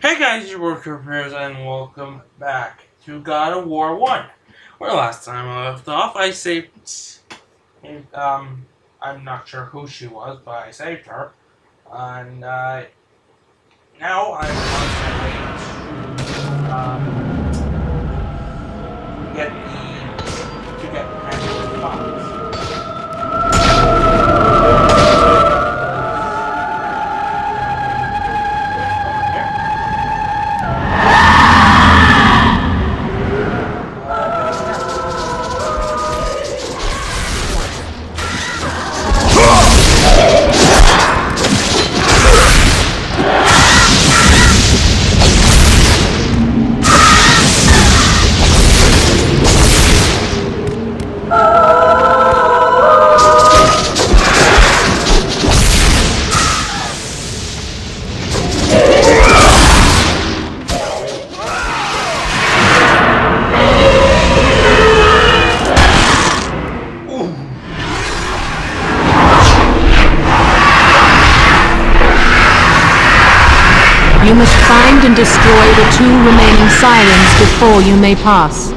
Hey guys, your Corey Peters and welcome back to God of War 1. Where last time I left off, I saved. Um, I'm not sure who she was, but I saved her. And, uh, now I'm on my way to, um, You must find and destroy the two remaining sirens before you may pass.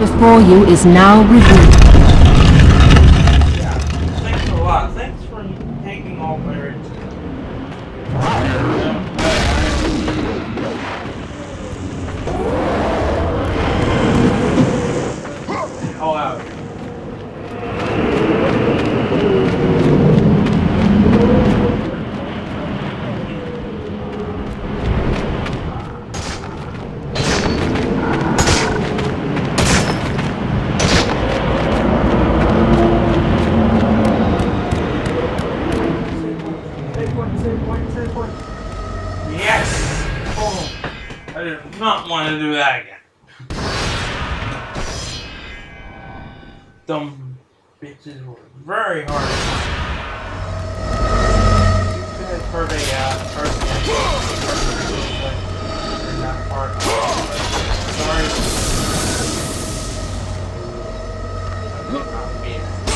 Before you is now revealed. I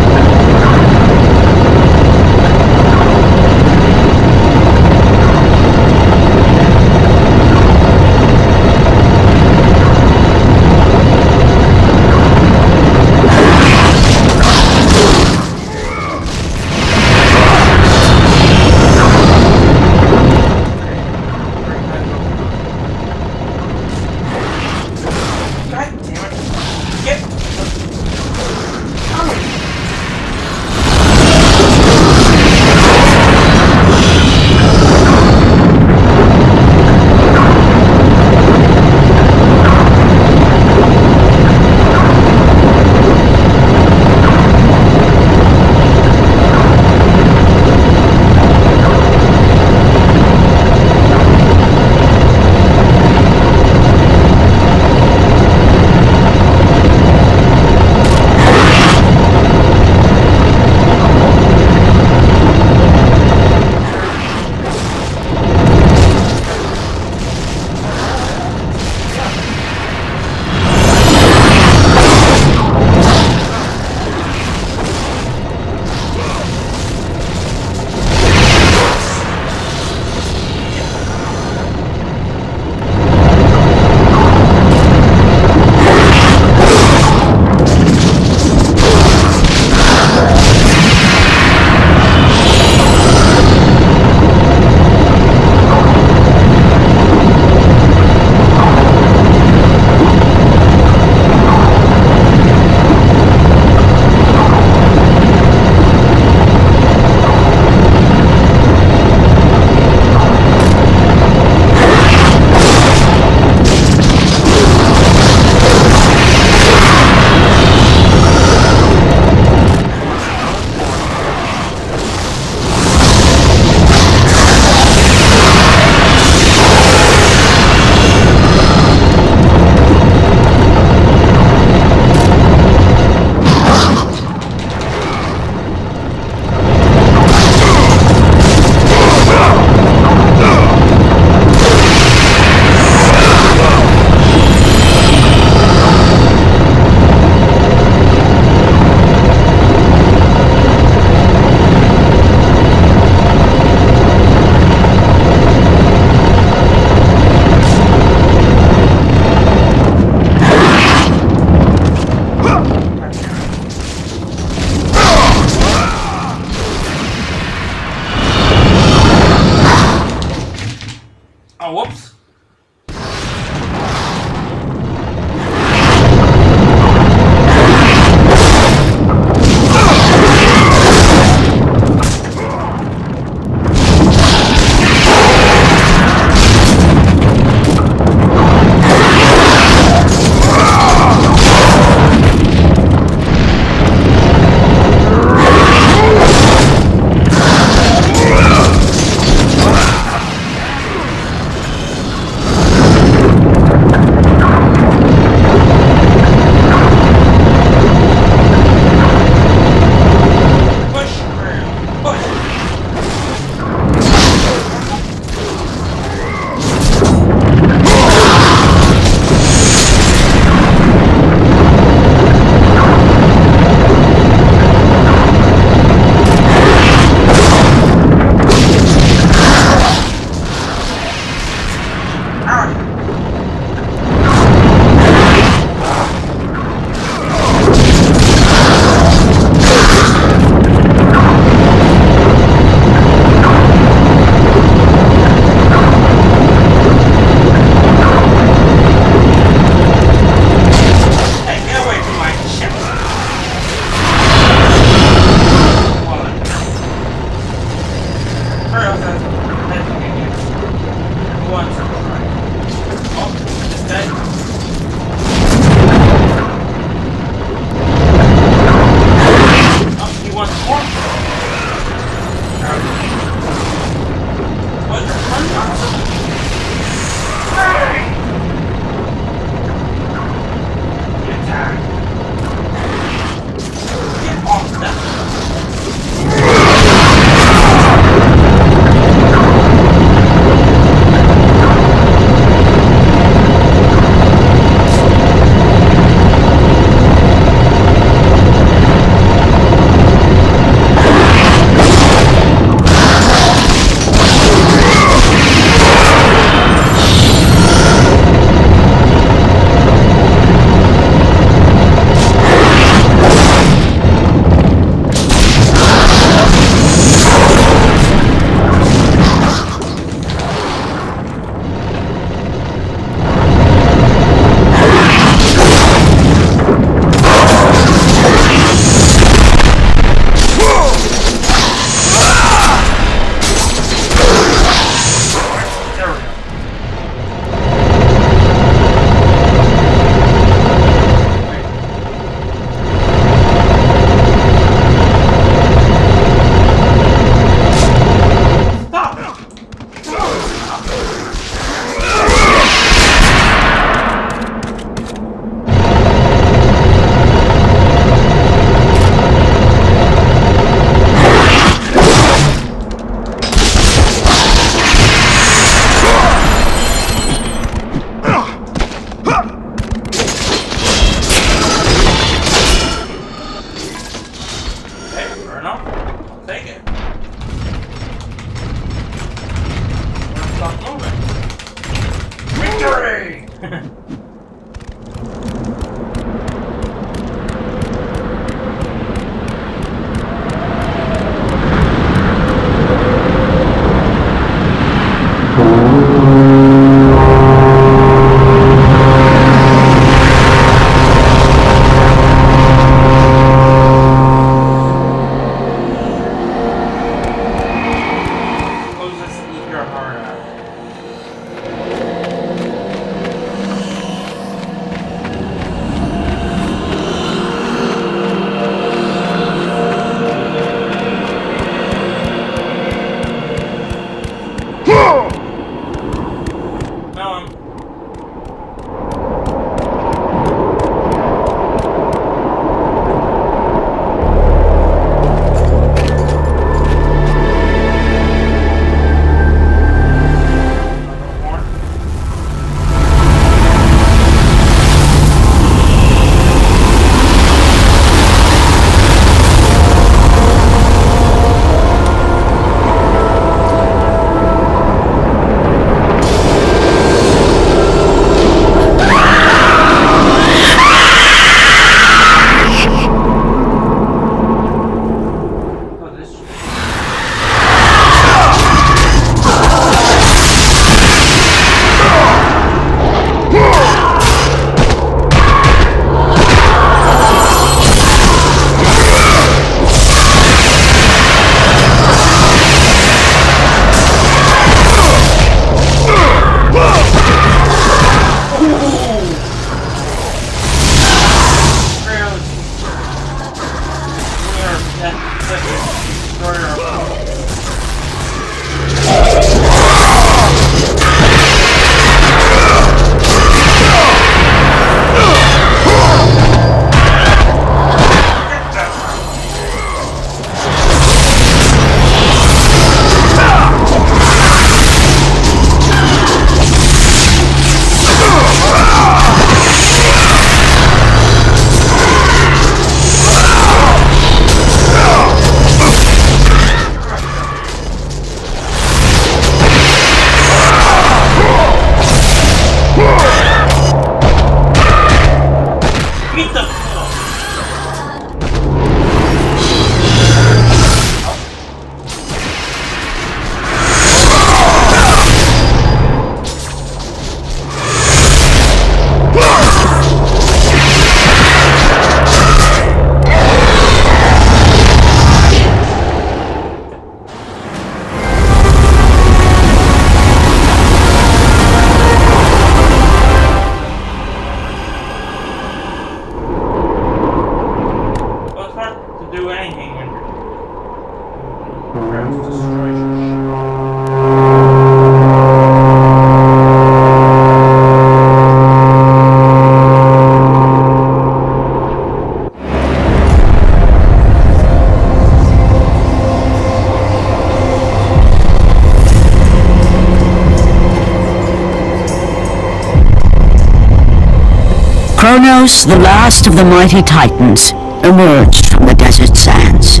The last of the mighty titans, emerged from the desert sands.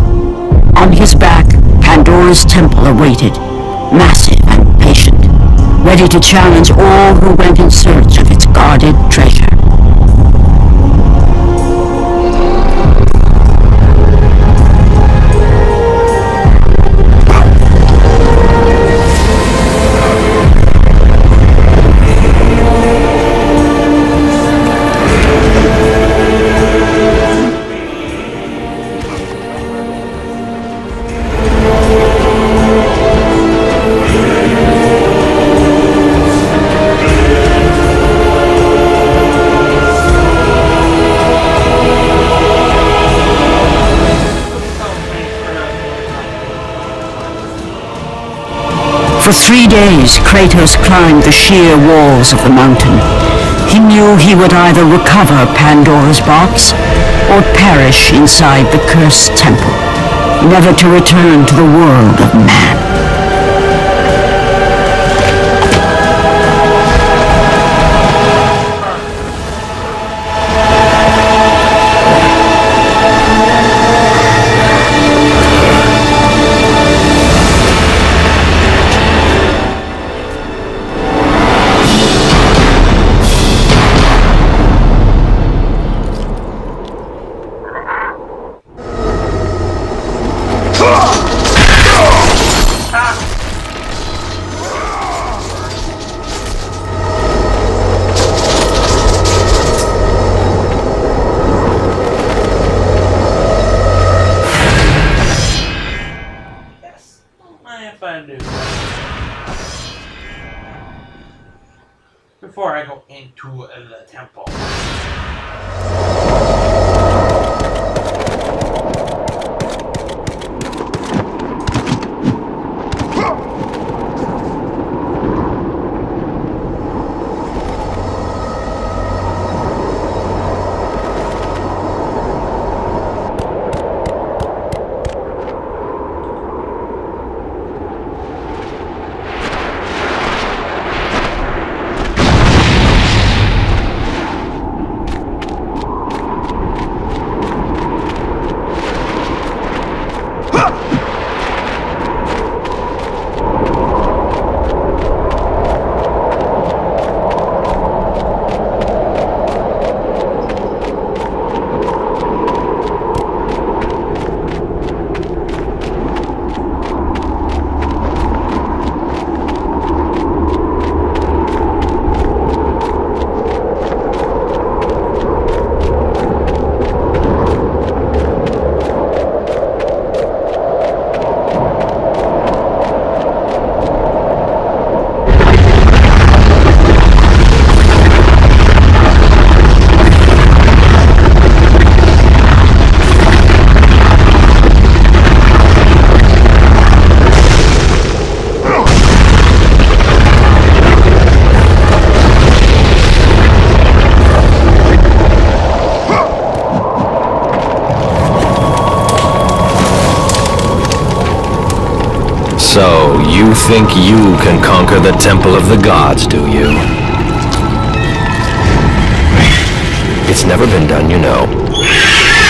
On his back, Pandora's temple awaited, massive and patient, ready to challenge all who went in search of its guarded treasure. For three days, Kratos climbed the sheer walls of the mountain. He knew he would either recover Pandora's box or perish inside the cursed temple, never to return to the world of man. The Temple of the Gods, do you? It's never been done, you know.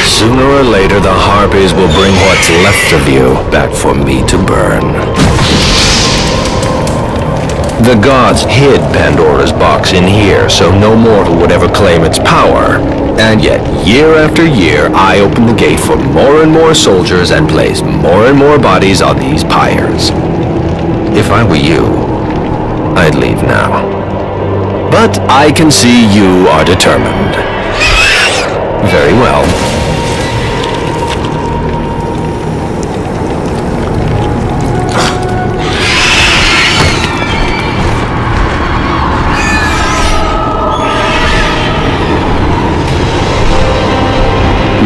Sooner or later, the Harpies will bring what's left of you back for me to burn. The gods hid Pandora's box in here, so no mortal would ever claim its power. And yet, year after year, I open the gate for more and more soldiers and place more and more bodies on these pyres. If I were you, I'd leave now. But I can see you are determined. Very well.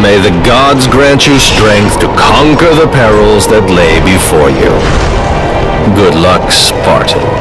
May the gods grant you strength to conquer the perils that lay before you. Good luck, Spartan.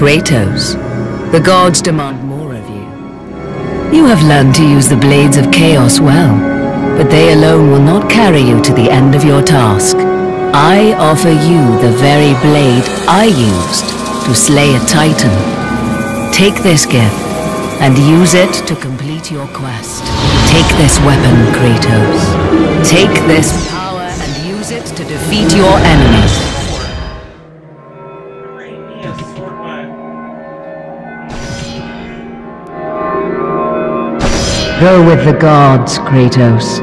Kratos, the gods demand more of you. You have learned to use the blades of chaos well, but they alone will not carry you to the end of your task. I offer you the very blade I used to slay a titan. Take this gift and use it to complete your quest. Take this weapon, Kratos. Take this power and use it to defeat your enemies. Go with the gods, Kratos.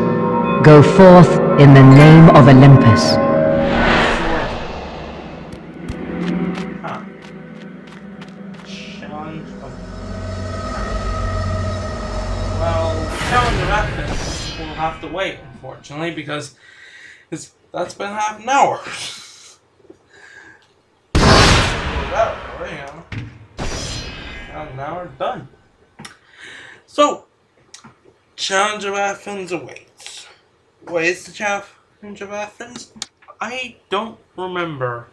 Go forth in the name of Olympus. Unfortunately, because it's that's been half an hour. Half an hour done. So, challenge of Athens awaits. What is the challenge of Athens? I don't remember.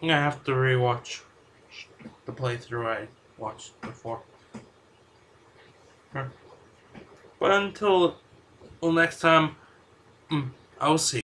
I'm gonna have to rewatch the playthrough I watched before. But until, well, next time, mm, I'll see.